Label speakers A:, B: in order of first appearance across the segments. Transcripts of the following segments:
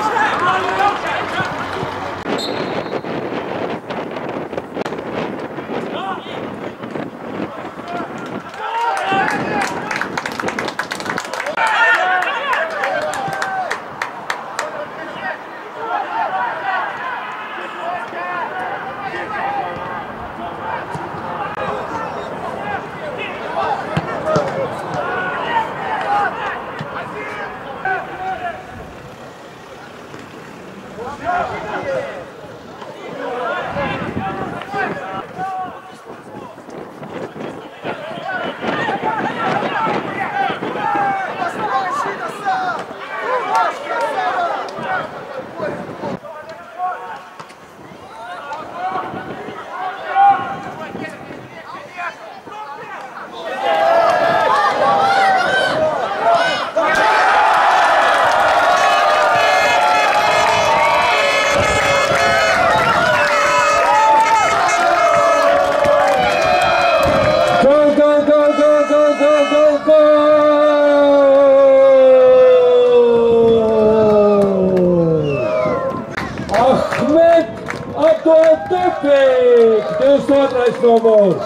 A: Luiz! Abdultufik, 22 numurs.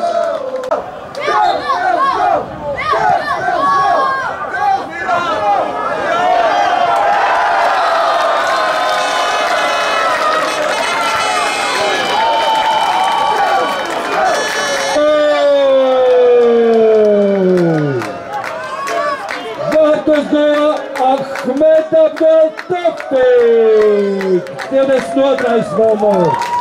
A: Vārtus gola Ahmet Abdultufik, 22 numurs.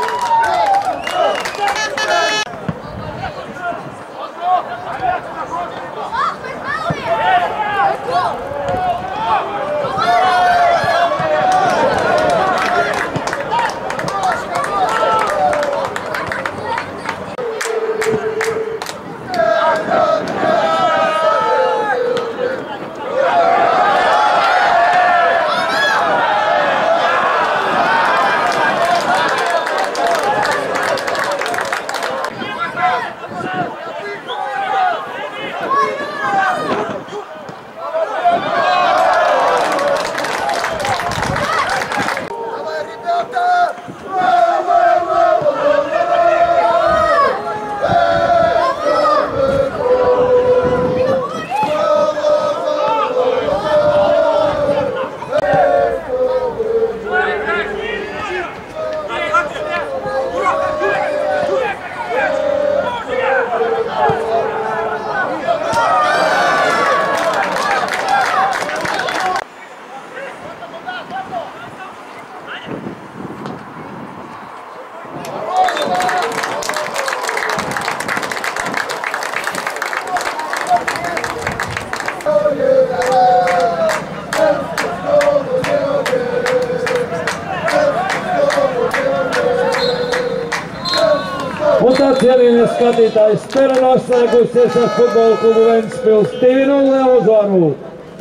A: Cienījamie skatītāji, spēle noslēgusies ar futbola klubu Ventspils 2-0 uzvaru.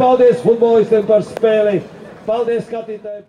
A: Paldies futbolistiem par spēli. Paldies skatītājiem.